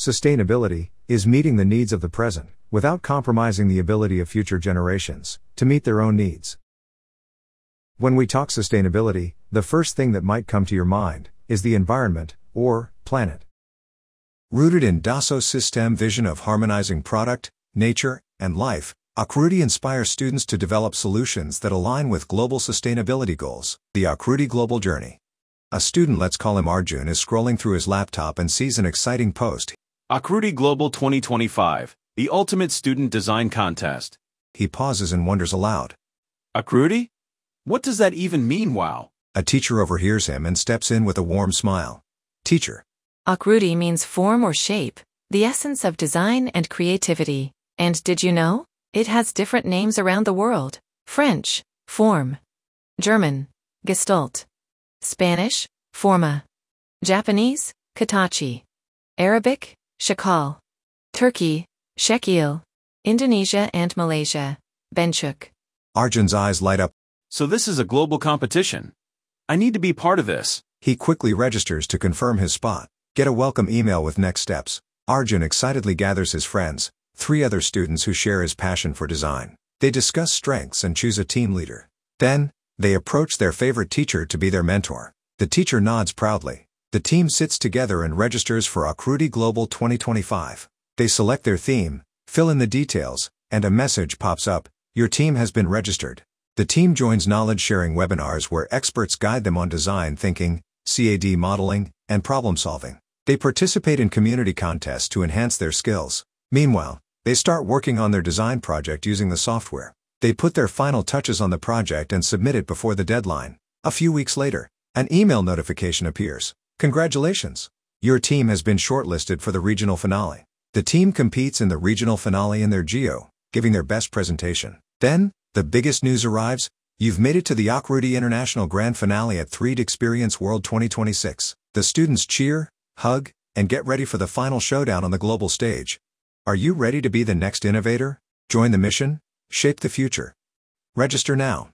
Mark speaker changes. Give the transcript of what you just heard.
Speaker 1: Sustainability is meeting the needs of the present, without compromising the ability of future generations to meet their own needs. When we talk sustainability, the first thing that might come to your mind is the environment, or planet.
Speaker 2: Rooted in Dassault Systèmes vision of harmonizing product, nature, and life, AAKRUTI inspires students to develop solutions that align with global sustainability goals. The AAKRUTI Global Journey. A student, let's call him Arjun, is scrolling through his laptop and sees an exciting post.
Speaker 3: AAKRUTI Global 2025, the ultimate student design contest.
Speaker 2: He pauses and wonders aloud.
Speaker 3: AAKRUTI? What does that even mean, wow?
Speaker 2: A teacher overhears him and steps in with a warm smile. Teacher.
Speaker 4: AAKRUTI means form or shape, the essence of design and creativity. And did you know? It has different names around the world. French, form. German, Gestalt. Spanish, forma. Japanese, katachi. Arabic, shakal. Turkey, shekil. Indonesia and Malaysia, benchuk.
Speaker 2: Arjun's eyes light up.
Speaker 3: So this is a global competition. I need to be part of this.
Speaker 2: He quickly registers to confirm his spot. Get a welcome email with next steps. Arjun excitedly gathers his friends, three other students who share his passion for design. They discuss strengths and choose a team leader. Then, they approach their favorite teacher to be their mentor. The teacher nods proudly. The team sits together and registers for AAKRUTI Global 2025. They select their theme, fill in the details, and a message pops up, your team has been registered. The team joins knowledge-sharing webinars where experts guide them on design thinking, CAD modeling, and problem solving. They participate in community contests to enhance their skills. Meanwhile, they start working on their design project using the software. They put their final touches on the project and submit it before the deadline. A few weeks later, an email notification appears. Congratulations! Your team has been shortlisted for the regional finale. The team competes in the regional finale in their geo, giving their best presentation. Then, the biggest news arrives, you've made it to the AAKRUTI International Grand Finale at 3D Experience World 2026. The students cheer, hug, and get ready for the final showdown on the global stage. Are you ready to be the next innovator? Join the mission? Shape the future. Register now.